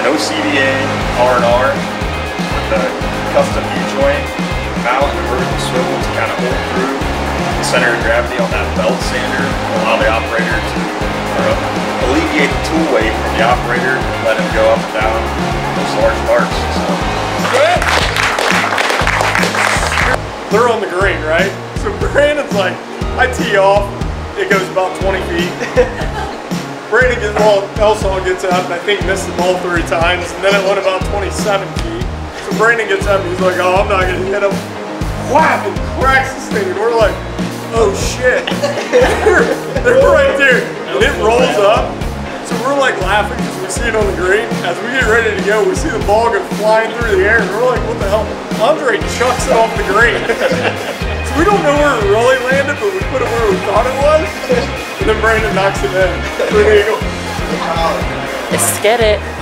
an OCDA R&R with a custom U-joint mount and vertical swivel to kind of hold through the center of gravity on that belt sander, allow the operator to or uh, alleviate the tool weight from the operator, and let him go up and down those large marks. So. They're on the green, right? So Brandon's like, I tee off, it goes about 20 feet. Brandon gets, gets up and I think missed the ball three times, and then it went about 27 feet. So Brandon gets up and he's like, oh, I'm not gonna hit him. Whap! And cracks the thing, and we're like, oh shit. they're, they're right there. And it rolls up. So we're like laughing because we see it on the green. As we get ready to go, we see the ball go flying through the air, and we're like, what the hell? Andre chucks it off the green. so we don't know where it really landed, then Brandon knocks it in. Let's get it.